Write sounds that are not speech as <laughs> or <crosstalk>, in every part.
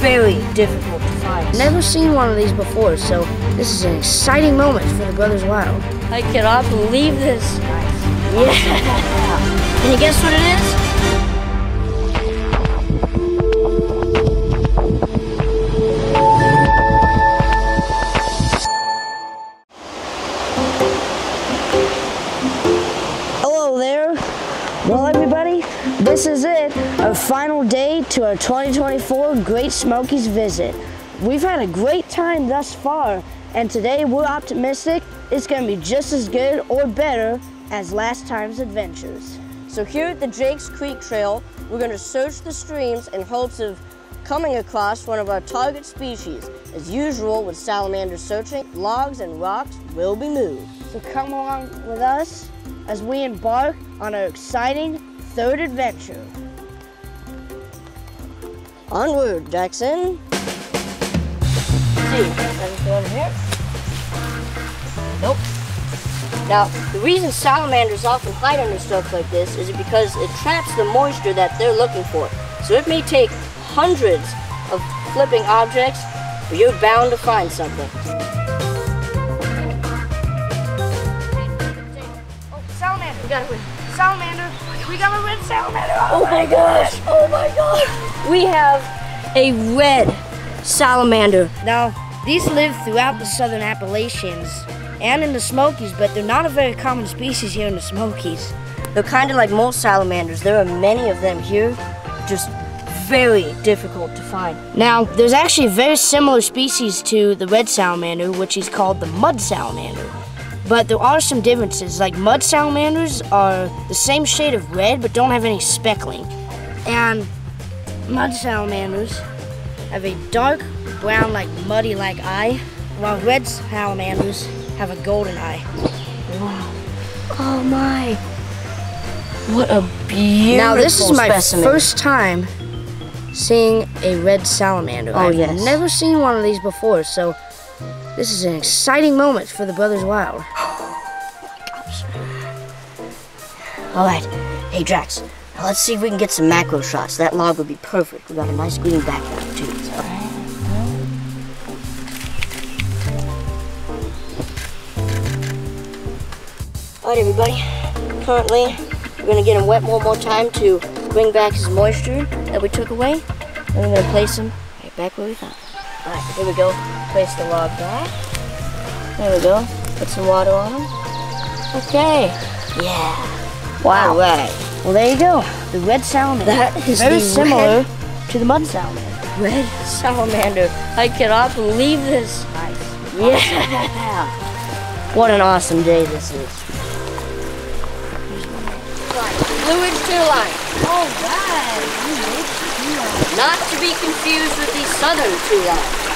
very difficult to find. Never seen one of these before, so this is an exciting moment for the Brothers Wild. I cannot believe this. Yeah. <laughs> Can you guess what it is? Hello there. Well, everybody, this is it. Our final day to our 2024 Great Smokies visit. We've had a great time thus far, and today we're optimistic it's going to be just as good or better as last time's adventures. So here at the Jakes Creek Trail, we're going to search the streams in hopes of coming across one of our target species. As usual with salamander searching, logs and rocks will be moved. So come along with us as we embark on our exciting third adventure. Onward, Jackson. see, anything over here? Nope. Now, the reason salamanders often hide under stuff like this is because it traps the moisture that they're looking for. So it may take hundreds of flipping objects, but you're bound to find something. Oh, salamander. We got a red salamander. We got a red salamander. Oh, oh my gosh! Oh my gosh! We have a red salamander. Now, these live throughout the southern Appalachians and in the Smokies, but they're not a very common species here in the Smokies. They're kind of like most salamanders. There are many of them here, just very difficult to find. Now, there's actually a very similar species to the red salamander, which is called the mud salamander. But there are some differences, like mud salamanders are the same shade of red but don't have any speckling. And mud salamanders have a dark brown, like muddy like eye, while red salamanders have a golden eye. Wow. Oh my! What a beautiful Now, this is my specimen. first time seeing a red salamander. Oh, I've yes. never seen one of these before, so this is an exciting moment for the Brothers Wild. All right, hey Drax, let's see if we can get some macro shots. That log would be perfect. We got a nice green background too. So. All right, everybody. Currently, we're gonna get him wet one more time to bring back his moisture that we took away. And we're gonna place him right back where we found him. All right, here we go. Place the log back. There we go. Put some water on them. Okay. Yeah. Wow. All right. Well, there you go. The red salamander. That is very similar to the mud salamander. Red salamander. I cannot believe this. Nice. Yeah. <laughs> What an awesome day this is. Blue Ridge Two Line. All right. Not to be confused with the Southern Two Line.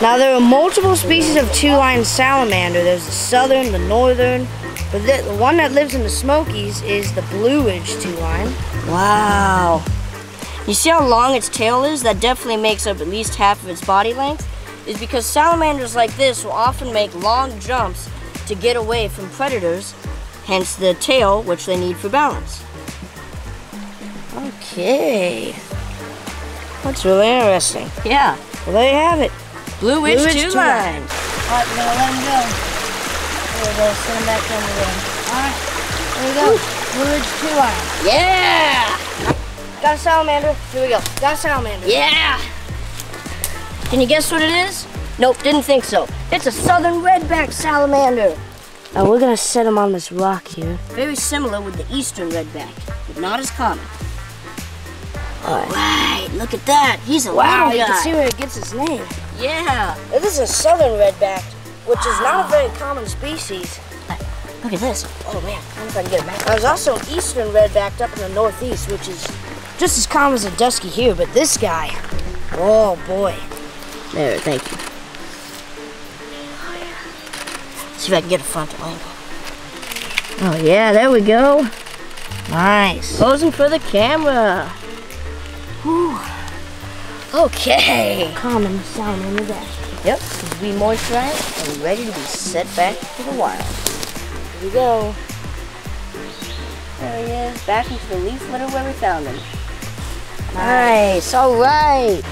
Now, there are multiple species of two-line salamander. There's the southern, the northern, but the, the one that lives in the Smokies is the Blue Ridge two-line. Wow. You see how long its tail is? That definitely makes up at least half of its body length. Is because salamanders like this will often make long jumps to get away from predators, hence the tail, which they need for balance. Okay. That's really interesting. Yeah. Well, there you have it. Blue Ridge, Blue Ridge two two line. All right, we're gonna let him go. There we go. Send him back down the road. All right. There we go. Blue Ridge two line. Yeah! Got a salamander. Here we go. Got a salamander. Yeah! Can you guess what it is? Nope, didn't think so. It's a southern redback salamander. Now we're gonna set him on this rock here. Very similar with the eastern redback, but not as common. All right. Look at that. He's a Wow, little you can see where it gets its name. Yeah. This is a southern redback, which is not a very common species. Look at this. Oh man, I wonder if I can get it back. There's also an eastern redback up in the northeast, which is just as common as a dusky here, but this guy, oh boy. There, thank you. See if I can get a frontal angle. Oh yeah, there we go. Nice. Posing for the camera. Okay. Common salamander back. Yep, we moisturized and ready to be set back to the wild. Here we go. There he is, back into the leaf litter where we found him. Nice, all right.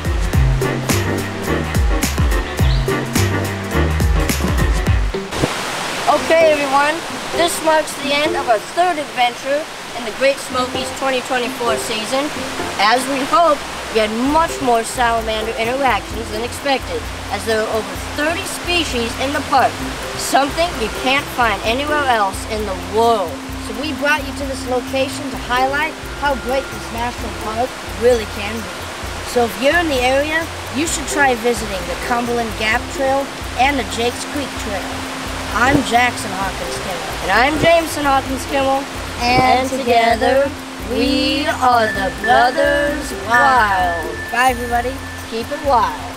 Okay, everyone, this marks the end of our third adventure in the Great Smokies 2024 season. As we hoped, we had much more salamander interactions than expected, as there are over 30 species in the park, something you can't find anywhere else in the world. So we brought you to this location to highlight how great this national park really can be. So if you're in the area, you should try visiting the Cucumber Gap Trail and the Jakes Creek Trail. I'm Jackson Hawkins Kimmel. And I'm Jameson Hawkins Kimmel. And together, we are the Brothers Wild. Bye, everybody. Keep it wild.